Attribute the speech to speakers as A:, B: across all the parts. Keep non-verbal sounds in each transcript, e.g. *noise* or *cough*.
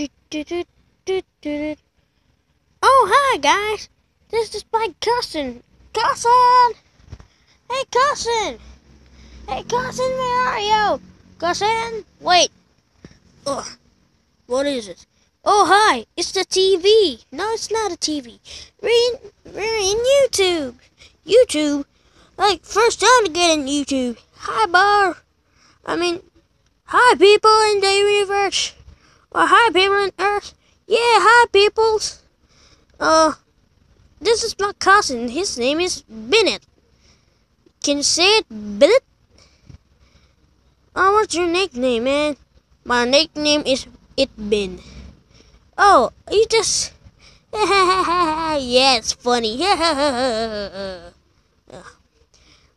A: Oh, hi guys. This is my cousin. Cousin! Hey, cousin! Hey, cousin, where are you? Cousin? Wait. Ugh. What is it? Oh, hi. It's the TV. No, it's not a TV. We're in, we're in YouTube. YouTube? Like, first time to get in YouTube. Hi, Bar. I mean, hi, people in the universe. Well, hi, people Earth. Yeah, hi, peoples. Uh, this is my cousin. His name is Bennett. Can you say it, Bennett? Oh, what's your nickname, man? My nickname is Itbin. Oh, you just... *laughs* yeah, it's funny. *laughs*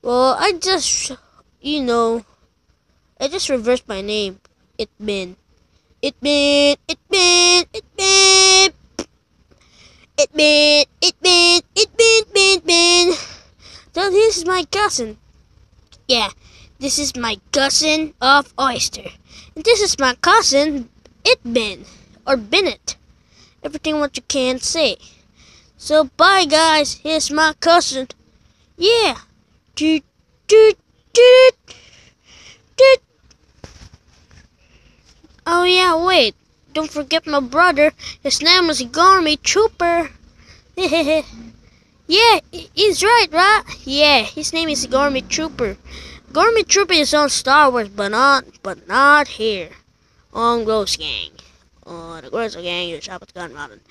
A: well, I just, you know, I just reversed my name. Itbin. Itbin, Itbin, Itbin. Itbin, Itbin, Itbin, Bin, it Bin. It bin bin bin So this is my cousin. Yeah, this is my cousin Off Oyster. And this is my cousin, It Itbin, or Bennett. Everything what you can say. So bye guys, here's my cousin. Yeah. Doot, doot, doot. Oh yeah, wait. Don't forget my brother. His name is Garmy Trooper. *laughs* yeah, he's right, right? Yeah, his name is Garmy Trooper. Garmy Trooper is on Star Wars, but not, but not here on Ghost Gang. On the Ghost Gang, you shop at Gun Mountain.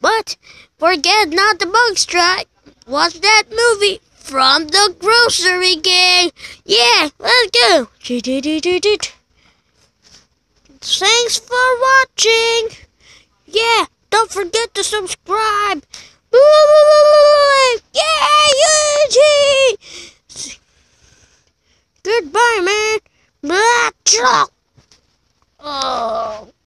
A: But forget not the bug strike. Watch that movie from the Grocery Gang. Yeah, let's go. Thanks for watching. Yeah, don't forget to subscribe. *laughs* Yeah, Eugene. Goodbye, man. Blah, Oh.